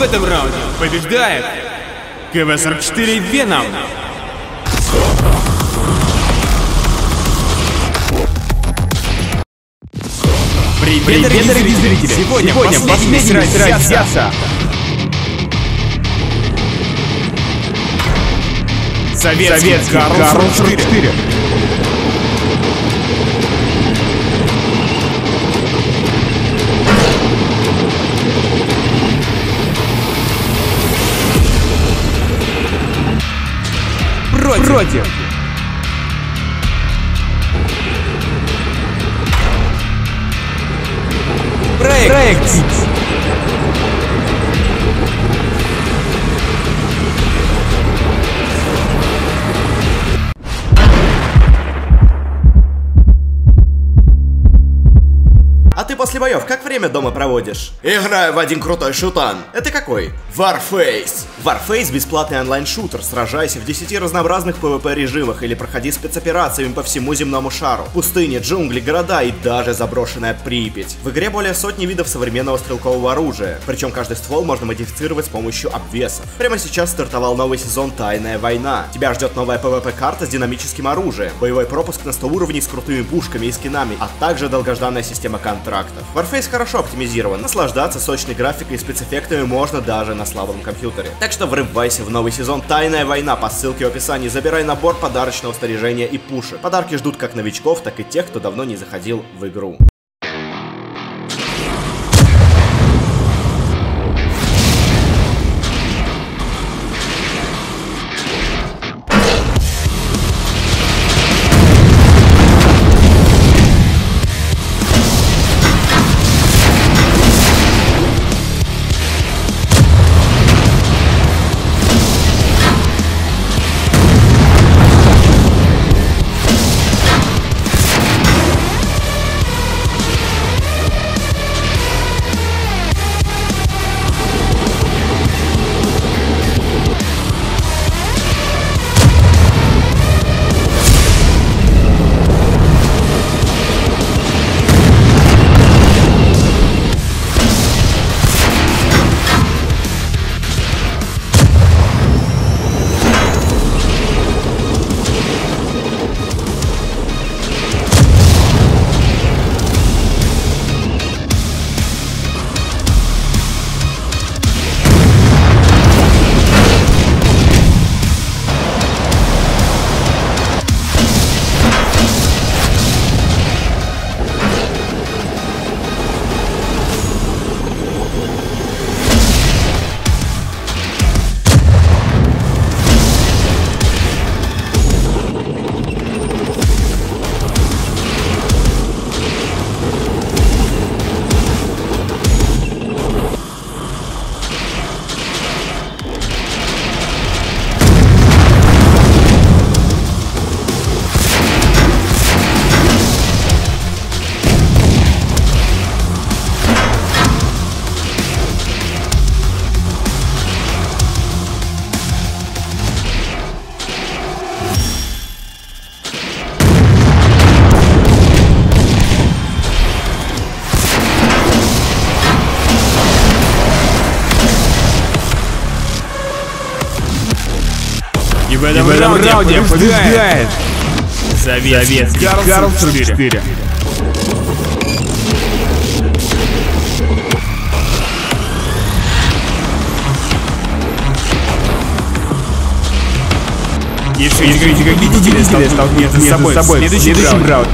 в этом раунде побеждает КВ-44 Веном. Привет, Привет дорогие зрители! Сегодня, Сегодня последний мастер Сиаса. Советский, Советский Карл 44. Против. Против. Проект. Проект. После боев как время дома проводишь? Играю в один крутой шутан. Это какой? Warface. Warface — бесплатный онлайн-шутер. Сражайся в 10 разнообразных PvP режимах или проходи спецоперациями по всему земному шару. Пустыни, джунгли, города и даже заброшенная Припять. В игре более сотни видов современного стрелкового оружия. Причем каждый ствол можно модифицировать с помощью обвесов. Прямо сейчас стартовал новый сезон Тайная война. Тебя ждет новая PvP-карта с динамическим оружием, боевой пропуск на 100 уровней с крутыми пушками и скинами, а также долгожданная система контракта. Warface хорошо оптимизирован, наслаждаться сочной графикой и спецэффектами можно даже на слабом компьютере. Так что врывайся в новый сезон Тайная война по ссылке в описании, забирай набор подарочного снаряжения и пуши. Подарки ждут как новичков, так и тех, кто давно не заходил в игру. В этом, в этом раунде, раунде побеждает Советский Карл 44. Если эти как победители столкнутся с собой в следующем раунде.